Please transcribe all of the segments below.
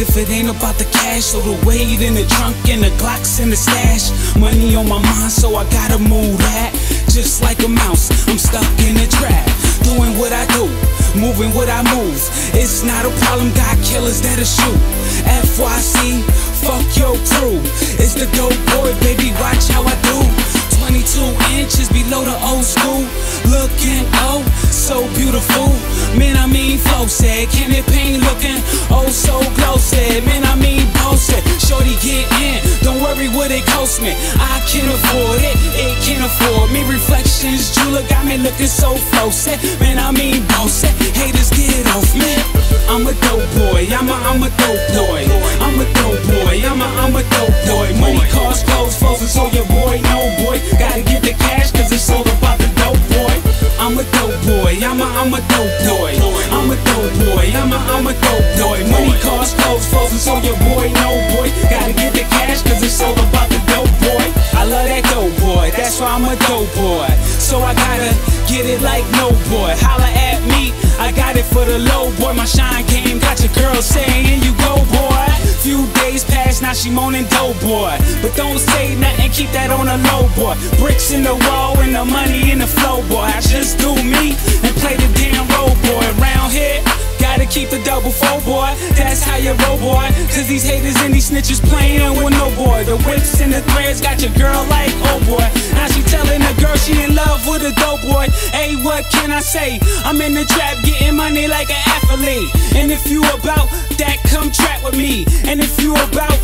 if it ain't about the cash. So the weight in the trunk and the Glocks in the stash. Money on my mind, so I gotta move that. Just like a mouse, I'm stuck in a trap. Doing what I do, moving what I move. It's not a problem, got killers that'll shoot. FYC, fuck your crew. It's the dope boy, baby, watch how I do. 22 inches below the old school. Looking oh so beautiful. Man, I mean, flow said, can it paint worry what it cost me. I can afford it, it can afford me. Reflections, jeweler got me looking so said. Man, I mean, said, haters get off me. I'm a dope boy, I'm a, I'm a dope boy. I'm a dope boy, I'm a, I'm a dope boy. Money, cars, clothes, frozen, so your boy, no boy. Gotta get the cash, cause it's all about the dope boy. I'm a dope boy, I'm a, I'm a dope boy. I'm a dope boy, I'm a, I'm a dope boy. Money, cars, clothes, frozen, so your boy, no boy. Gotta get the it's all about the dope boy. I love that dope boy, that's why I'm a dope boy. So I gotta get it like no boy. Holla at me, I got it for the low boy. My shine game got your girl saying, you go, boy. Few days past, now she moaning dope boy. But don't say nothing, keep that on the low boy. Bricks in the wall and the money You boy. Cause these haters and these snitches playing with no boy. The whips and the threads got your girl like, oh boy. Now she telling the girl she in love with a dope boy. Hey, what can I say? I'm in the trap getting money like an athlete. And if you about that, come trap with me. And if you about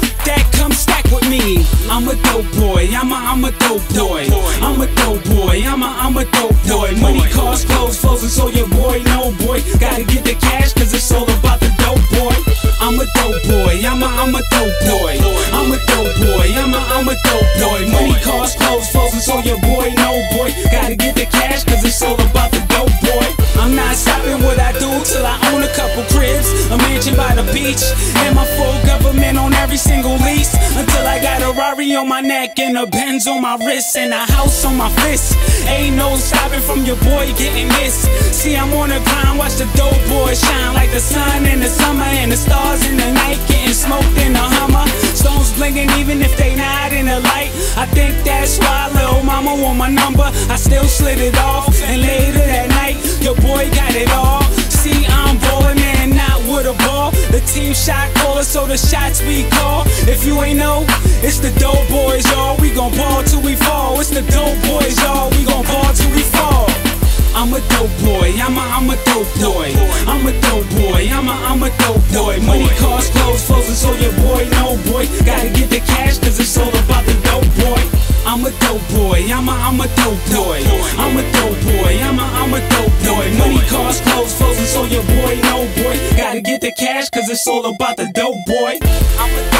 and my full government on every single lease. Until I got a Rari on my neck and a Benz on my wrist and a house on my fist. Ain't no stopping from your boy getting this. See, I'm on the grind, watch the dope boy shine like the sun in the summer and the stars in the night, getting smoked in the Hummer. Stones blinking even if they not in the light. I think that's why little mama want my number. I still slid it off, and later that night, your boy got it all. The shots we call. If you ain't know, it's the dope boys, y'all. We gon' ball till we fall. It's the dope boys, y'all. We gon' ball till we fall. I'm a dope boy, I'm a, I'm a dope boy. I'm a dope boy, I'm a, I'm a dope boy. Money, cars, clothes, frozen, so your boy, no boy. Gotta get the cash, cause it's all about the dope boy. I'm a dope boy, I'm a, I'm a dope boy. I'm a dope boy, I'm a, I'm a dope it's all about the dope boy.